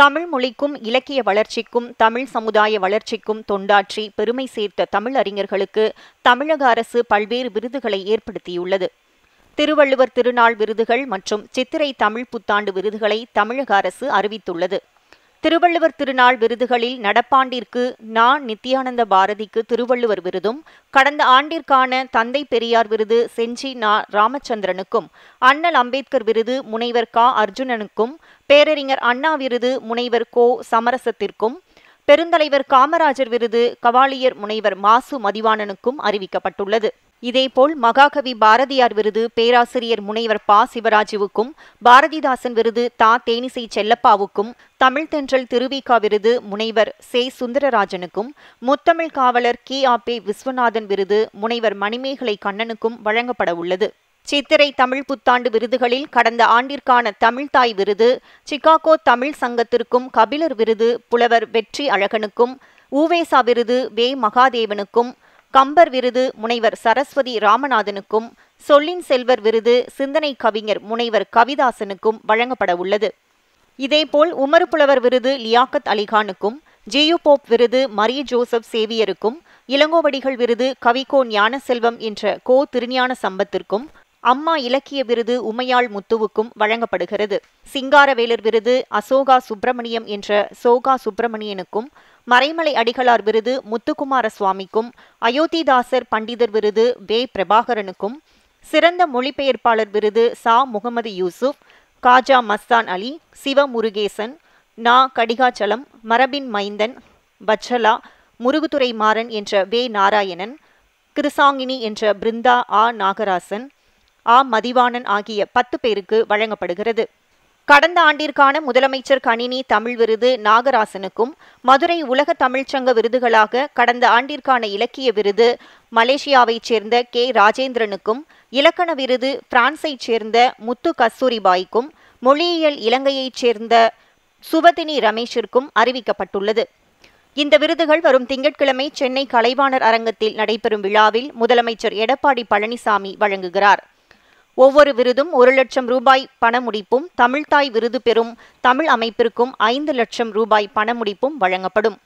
தமிழ் மொழிக்கும் இலக்கிய வளர்ச்சிக்கும் தமிழ் சமுதாய வளர்ச்சிக்கும் தொண்டாற்றி பெருமை சேர்த்த தமிழ் அறிஞர்களுக்கு தமிழக அரசு பல்வேறு விருதுகளை ஏற்படுத்தியுள்ளது. திருவள்ளுவர் திருநாள் விருதுகள் மற்றும் சித்திரை தமிழ் புத்தாண்டு விருதுகளை தமிழக அரசு அறிவித்துள்ளது. திருவள்ளுவர் திருநாள் விருதுகளில் நடப்பாண்டிற்கு நா. நித்யானந்த பாரதிக்கு திருவள்ளுவர் விருதும் கடந்த ஆண்டிற்கான தந்தை பெரியார் விருது செஞ்சி நா. ராமச்சந்திரனுக்கும் அண்ணல் அம்பேத்கர் விருது முனைவர் கா. அர்ஜுனனுக்கும் பேரறிஞர் அண்ணா விருது முனைவர் கோ. சமரசத்திற்கும் பெருந்தலைவர் காமராஜர் விருது கவாலியர் முனைவர் மாசு மதிவாணனுக்கும் அறிவிக்கப்பட்டுள்ளது. இதேபோல் மகாகவி பாரதியார் விருது பேராசிரியர் முனைவர் பா. சிவராஜுவுக்கும் பாரதிதாசன் விருது தா. தேனிசை செல்லப்பாவுக்கும் தமிழ்தென்றல் திருவிகா விருது முனைவர் சே. சுந்தரராஜனுக்கும் முத்தமிழ் காவலர் கி. ஆபே விஸ்வநாதன் விருது முனைவர் மணிமேகலை கண்ணனுக்கும் வழங்கப்பட உள்ளது. சித்திரை தமிழ் புத்தாண்டு விருதுகளில் கடந்த ஆண்டிற்கான தமிழ்தாய் விருது சிகாகோ தமிழ் சங்கத்திற்கும் கபிலர் விருது புலவர் வெற்றி அழகனுக்கும் ஊவேசா விருது வே. மகாதேவனுக்கும் கம்பர் விருது முனைவர் சரஸ்வதி ராமநாதனுக்கும் சொல்லின் செல்வர் விருது சிந்தனை கவிஞர் முனைவர் கவிதாசனுக்கும் வழங்கப்பட உள்ளது. இதேபோல் உமறு புலவர் விருது லியாக்கத் அலிகானுக்கும் ஜியு போப் விருது மரிய ஜோசப் சேவியருக்கும் இளங்கோவடிகள் விருது கவிகோ ஞானசெல்வம் என்ற கோ திருஞான சம்பத்திற்கும் அம்மா இலக்கிய விருது உமையாள் முத்துவுக்கும் வழங்கப்படுகிறது. சிங்காரவேலர் விருது அசோகா சுப்பிரமணியம் என்ற சோகா சுப்பிரமணியனுக்கும் மறைமலை அடிகளார் விருது முத்துக்குமார சுவாமிக்கும் அயோத்திதாசர் பண்டிதர் விருது வே. பிரபாகரனுக்கும் சிறந்த மொழிபெயர்ப்பாளர் விருது சா. முகமது யூசுப் காஜா மஸ்தான் அலி சிவ முருகேசன் நா. கடிகாச்சலம் மரபின் மைந்தன் பச்சலா முருகுதுரை மாறன் என்ற வே. நாராயணன் கிருசாங்கினி என்ற பிருந்தா ஆ. நாகராசன் ஆ மதிவாணன் ஆகிய பத்து பேருக்கு வழங்கப்படுகிறது. கடந்த ஆண்டிற்கான முதலமைச்சர் கணினி தமிழ் விருது நாகராசனுக்கும் மதுரை உலக தமிழ்ச்சங்க விருதுகளாக கடந்த ஆண்டிற்கான இலக்கிய விருது மலேசியாவைச் சேர்ந்த கே. ராஜேந்திரனுக்கும் இலக்கண விருது பிரான்ஸைச் சேர்ந்த முத்து கஸ்தூரிபாய்க்கும் மொழியியல் இலங்கையைச் சேர்ந்த சுவதினி ரமேஷிற்கும் அறிவிக்கப்பட்டுள்ளது. இந்த விருதுகள் வரும் திங்கட்கிழமை சென்னை கலைவாணர் அரங்கத்தில் நடைபெறும் விழாவில் முதலமைச்சர் எடப்பாடி பழனிசாமி வழங்குகிறார். ஒவ்வொரு விருதும் ஒரு லட்சம் ரூபாய் பணமுடிப்பும் தமிழ்தாய் விருது பெறும் தமிழ் அமைப்பிற்கும் ஐந்து லட்சம் ரூபாய் பணமுடிப்பும் வழங்கப்படும்.